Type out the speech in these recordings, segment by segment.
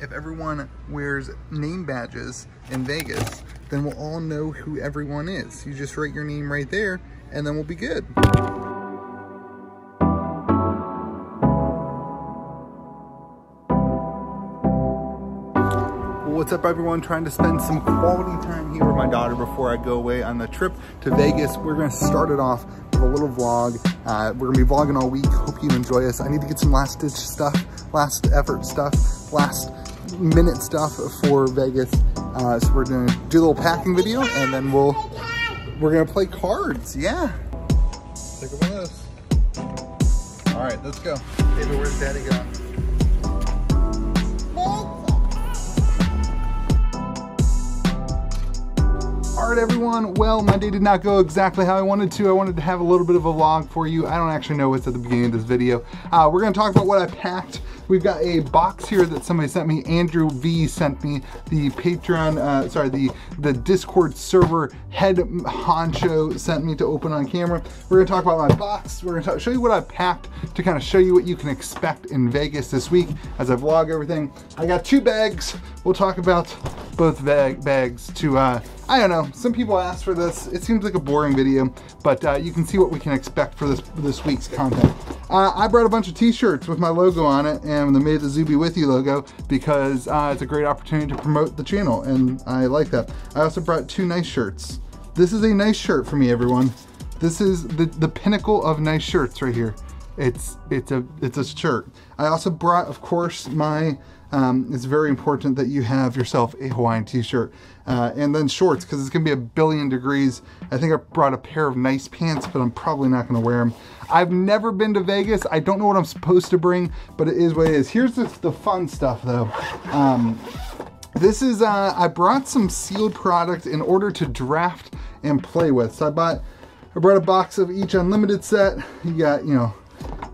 if everyone wears name badges in Vegas, then we'll all know who everyone is. You just write your name right there and then we'll be good. What's up everyone? Trying to spend some quality time here with my daughter before I go away on the trip to Vegas. We're gonna start it off with a little vlog. Uh, we're gonna be vlogging all week. Hope you enjoy us. I need to get some last ditch stuff, last effort stuff, last minute stuff for Vegas. Uh, so we're gonna do a little packing video and then we'll, we're gonna play cards. Yeah. Take one of. All right, let's go. Where's daddy going? All right, everyone. Well, my day did not go exactly how I wanted to. I wanted to have a little bit of a vlog for you. I don't actually know what's at the beginning of this video. Uh, we're gonna talk about what I packed. We've got a box here that somebody sent me. Andrew V sent me the Patreon, uh, sorry, the, the Discord server head honcho sent me to open on camera. We're gonna talk about my box. We're gonna show you what I packed to kind of show you what you can expect in Vegas this week as I vlog everything. I got two bags. We'll talk about both bag bags to, uh, I don't know, some people asked for this. It seems like a boring video, but uh, you can see what we can expect for this, this week's content. Uh, I brought a bunch of t-shirts with my logo on it and the Made the Be With You logo because uh, it's a great opportunity to promote the channel and I like that. I also brought two nice shirts. This is a nice shirt for me, everyone. This is the, the pinnacle of nice shirts right here. It's, it's, a, it's a shirt. I also brought, of course, my um, it's very important that you have yourself a Hawaiian t-shirt uh, and then shorts because it's gonna be a billion degrees. I think I brought a pair of nice pants, but I'm probably not gonna wear them. I've never been to Vegas. I don't know what I'm supposed to bring, but it is what it is. Here's the, the fun stuff though. Um, this is, uh, I brought some sealed product in order to draft and play with. So I bought, I brought a box of each unlimited set. You got, you know,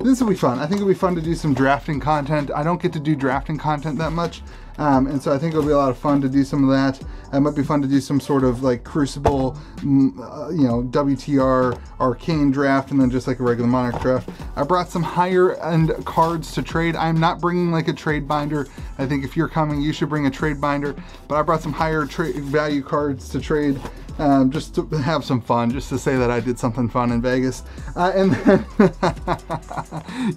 this will be fun. I think it'll be fun to do some drafting content. I don't get to do drafting content that much. Um, and so I think it'll be a lot of fun to do some of that. It might be fun to do some sort of like Crucible, mm, uh, you know, WTR Arcane draft and then just like a regular Monarch draft. I brought some higher end cards to trade. I'm not bringing like a trade binder. I think if you're coming, you should bring a trade binder. But I brought some higher trade value cards to trade um, just to have some fun, just to say that I did something fun in Vegas. Uh, and then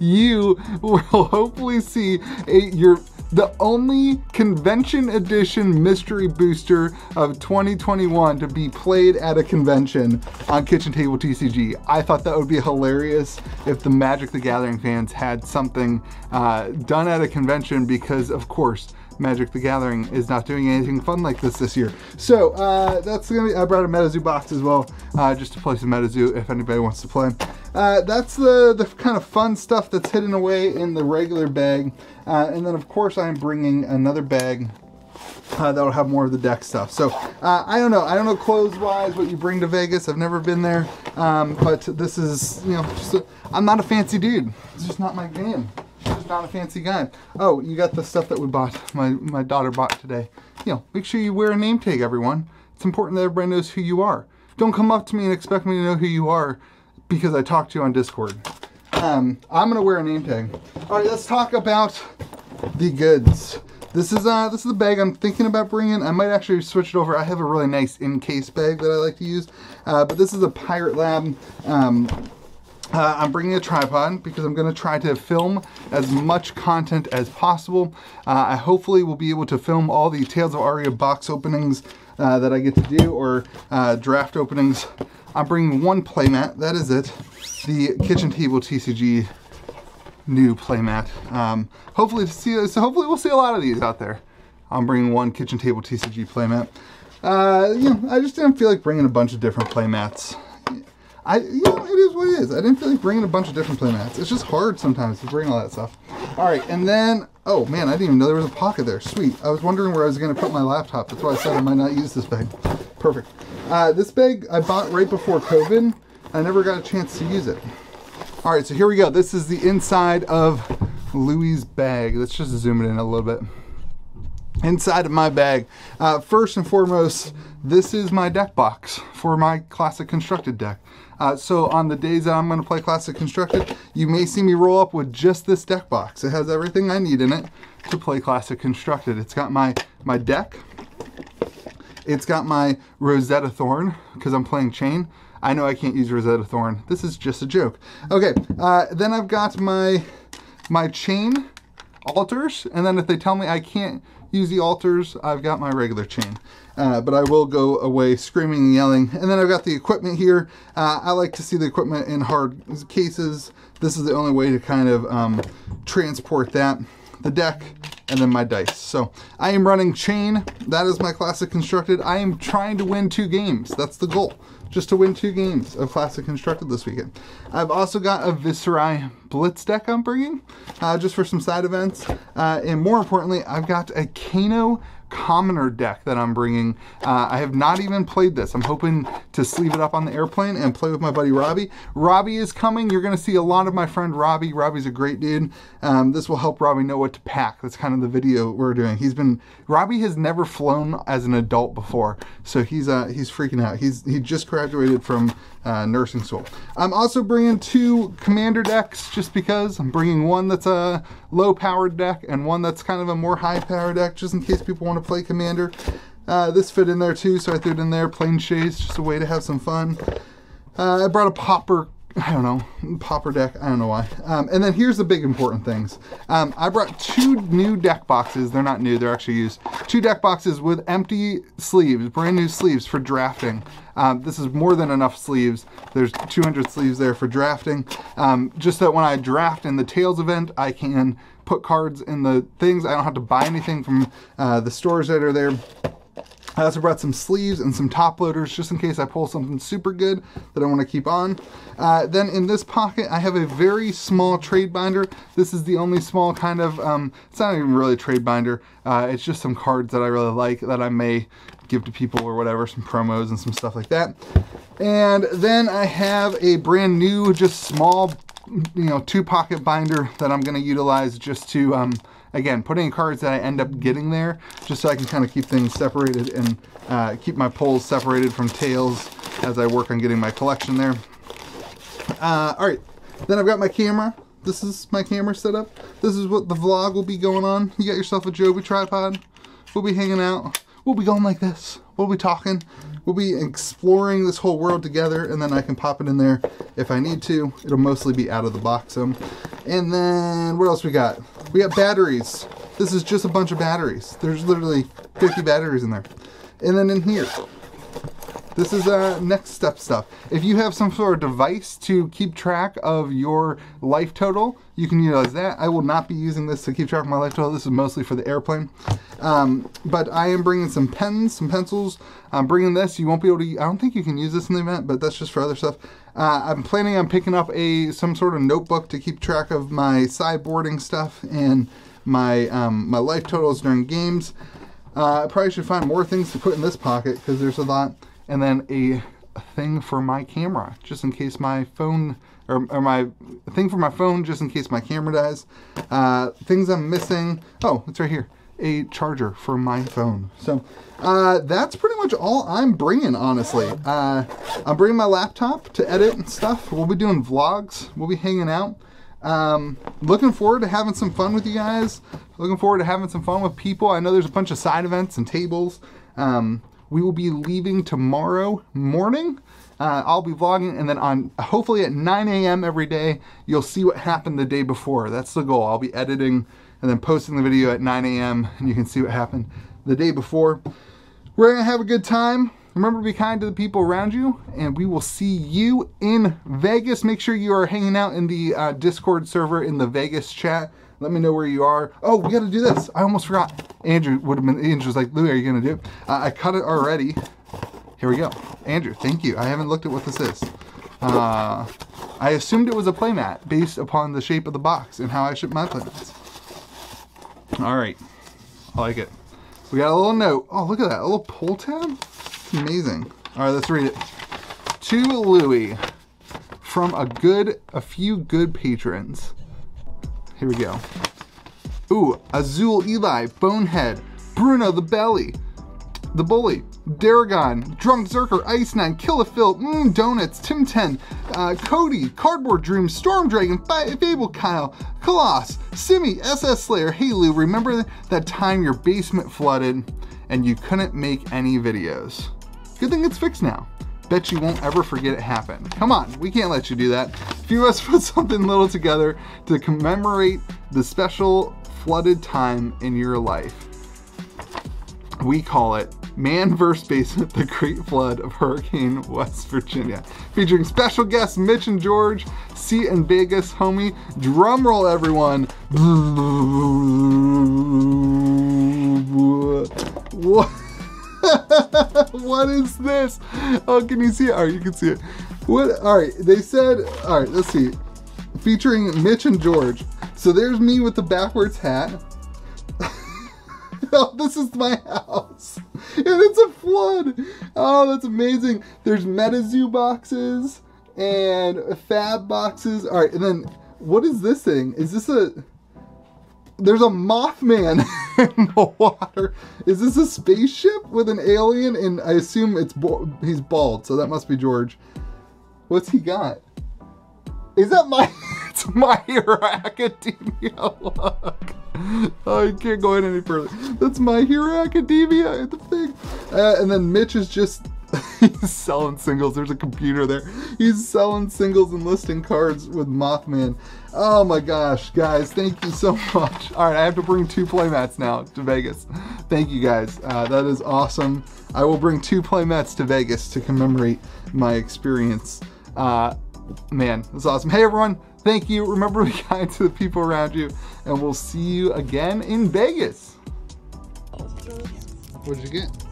you will hopefully see a, your the only convention edition mystery booster of 2021 to be played at a convention on Kitchen Table TCG. I thought that would be hilarious if the Magic the Gathering fans had something uh, done at a convention because of course Magic the Gathering is not doing anything fun like this this year. So uh, that's gonna be, I brought a MetaZoo box as well, uh, just to play some MetaZoo if anybody wants to play. Uh, that's the, the kind of fun stuff that's hidden away in the regular bag. Uh, and then of course I'm bringing another bag uh, that'll have more of the deck stuff. So uh, I don't know. I don't know clothes wise what you bring to Vegas. I've never been there. Um, but this is, you know, I'm not a fancy dude. It's just not my game not a fancy guy. Oh, you got the stuff that we bought, my, my daughter bought today. You know, make sure you wear a name tag, everyone. It's important that everybody knows who you are. Don't come up to me and expect me to know who you are because I talked to you on Discord. Um, I'm gonna wear a name tag. All right, let's talk about the goods. This is uh, this is the bag I'm thinking about bringing. I might actually switch it over. I have a really nice in-case bag that I like to use, uh, but this is a Pirate Lab um, uh, I'm bringing a tripod because I'm going to try to film as much content as possible. Uh, I hopefully will be able to film all the Tales of Aria box openings uh, that I get to do or uh, draft openings. I'm bringing one playmat, that is it. The Kitchen Table TCG new playmat. Um, hopefully, see, so hopefully we'll see a lot of these out there. I'm bringing one Kitchen Table TCG playmat. Uh, you know, I just didn't feel like bringing a bunch of different playmats. I, you know, it is what it is. I didn't feel like bringing a bunch of different playmats. It's just hard sometimes to bring all that stuff. All right, and then, oh man, I didn't even know there was a pocket there. Sweet. I was wondering where I was going to put my laptop. That's why I said I might not use this bag. Perfect. Uh, this bag I bought right before COVID. I never got a chance to use it. All right, so here we go. This is the inside of Louie's bag. Let's just zoom it in a little bit inside of my bag. Uh, first and foremost, this is my deck box for my Classic Constructed deck. Uh, so on the days that I'm going to play Classic Constructed, you may see me roll up with just this deck box. It has everything I need in it. to play Classic Constructed. It's got my, my deck. It's got my Rosetta Thorn, because I'm playing Chane. I know I can't use Rosetta Thorn. This is just a joke. Okay, uh, then I've got my, my Chane altars, and then if they tell me I can't use the altars, I've got my regular Chane. Uh, but I will go away screaming and yelling. And then I've got the equipment here. Uh, I like to see the equipment in hard cases. This is the only way to kind of um, transport that. The deck, and then my dice. So I am running Chane. That is my classic constructed. I am trying to win two games. That's the goal just to win two games of Classic Constructed this weekend. I've also got a Viserai Blitz deck I'm bringing, uh, just for some side events. Uh, and more importantly, I've got a Kano commoner deck that I'm bringing. Uh, I have not even played this. I'm hoping to sleeve it up on the airplane and play with my buddy Robbie. Robbie is coming. You're going to see a lot of my friend Robbie. Robbie's a great dude. Um, this will help Robbie know what to pack. That's kind of the video we're doing. He's been, Robbie has never flown as an adult before. So he's uh, he's freaking out. He's He just graduated from uh, nursing school. I'm also bringing two commander decks just because I'm bringing one that's a low powered deck and one that's kind of a more high powered deck just in case people want to play commander. Uh, this fit in there too, so I threw it in there. Planechase, just a way to have some fun. Uh, I brought a popper, I don't know, popper deck, I don't know why. Um, and then here's the big important things. Um, I brought two new deck boxes. They're not new, they're actually used. Two deck boxes with empty sleeves, brand new sleeves for drafting. Um, this is more than enough sleeves. There's 200 sleeves there for drafting. Um, just that when I draft in the Tales event, I can put cards in the things. I don't have to buy anything from uh, the stores that are there. I also brought some sleeves and some top loaders just in case I pull something super good that I want to keep on. Uh, then in this pocket, I have a very small trade binder. This is the only small kind of, um, it's not even really a trade binder. Uh, it's just some cards that I really like that I may give to people or whatever, some promos and some stuff like that. And then I have a brand new, just small, you know, two pocket binder that I'm going to utilize just to, um, again, in cards that I end up getting there, just so I can kind of keep things separated and uh, keep my pulls separated from Tales as I work on getting my collection there. Uh, all right, then I've got my camera. This is my camera setup. This is what the vlog will be going on. You got yourself a Joby tripod. We'll be hanging out. We'll be going like this. We'll be talking. We'll be exploring this whole world together, and then I can pop it in there if I need to. It'll mostly be out of the box. Um, and then what else we got? We got batteries. This is just a bunch of batteries. There's literally 50 batteries in there. And then in here, this is uh, next step stuff. If you have some sort of device to keep track of your life total, you can utilize that. I will not be using this to keep track of my life total. This is mostly for the airplane. Um, but I am bringing some pens, some pencils. I'm bringing this. You won't be able to, I don't think you can use this in the event, but that's just for other stuff. Uh, I'm planning on picking up a some sort of notebook to keep track of my sideboarding stuff and my, um, my life totals during games. Uh, I probably should find more things to put in this pocket because there's a lot and then a, thing for my camera, just in case my phone, or, or, my thing for my phone, just in case my camera dies. Uh, things I'm missing, oh, it's right here, a charger for my phone. So uh, that's pretty much all I'm bringing, honestly. Uh, I'm bringing my laptop to edit and stuff. We'll be doing vlogs, we'll be hanging out. Um, looking forward to having some fun with you guys. Looking forward to having some fun with people. I know there's a bunch of side events and tables. Um, we will be leaving tomorrow morning. Uh, I'll be vlogging and then on hopefully at 9 a.m. every day, you'll see what happened the day before. That's the goal. I'll be editing and then posting the video at 9 a.m. and you can see what happened the day before. We're gonna have a good time. Remember to be kind to the people around you and we will see you in Vegas. Make sure you are hanging out in the uh, Discord server in the Vegas chat. Let me know where you are. Oh, we got to do this. I almost forgot. Andrew would have been, Andrew's like, Louie, are you going to do it? Uh, I cut it already. Here we go. Andrew, thank you. I haven't looked at what this is. Uh, I assumed it was a playmat based upon the shape of the box and how I ship my playmats. All right. I like it. We got a little note. Oh, look at that. A little pull tab. It's amazing. All right, let's read it. To Louie from a good, a few good patrons. Here we go. Ooh, Azul Eli, Bonehead, Bruno the Belly, The Bully, Daragon, Drunk Zerker, Ice Nine, Killaphil, Mmm Donuts, Tim 10, uh, Cody, Cardboard Dream, Storm Dragon, Fable Kyle, Coloss, Simi, SS Slayer, Hey Lou, remember that time your basement flooded and you couldn't make any videos? Good thing it's fixed now. Bet you won't ever forget it happened. Come on, we can't let you do that. If you us put something little together to commemorate the special flooded time in your life. We call it Man vs. Basement, The Great Flood of Hurricane West Virginia. Featuring special guests Mitch and George, C and Vegas, homie. Drum roll, everyone. What? what is this? Oh, can you see it? All right, you can see it. What? All right, they said, all right, let's see. Featuring Mitch and George. So there's me with the backwards hat. oh, this is my house. And it's a flood. Oh, that's amazing. There's MetaZoo boxes and Fab boxes. All right, and then what is this thing? Is this a there's a Mothman in the water. Is this a spaceship with an alien? And I assume it's he's bald, so that must be George. What's he got? Is that my? it's my Hero Academia. Look. I can't go in any further. That's my Hero Academia. The thing. Uh, and then Mitch is just he's selling singles. There's a computer there. He's selling singles and listing cards with Mothman. Oh my gosh, guys, thank you so much. All right, I have to bring two playmats now to Vegas. Thank you guys. Uh, that is awesome. I will bring two playmats to Vegas to commemorate my experience. Uh, man, that's awesome. Hey everyone, thank you. Remember to be kind to the people around you, and we'll see you again in Vegas. What did you get?